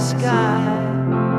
sky.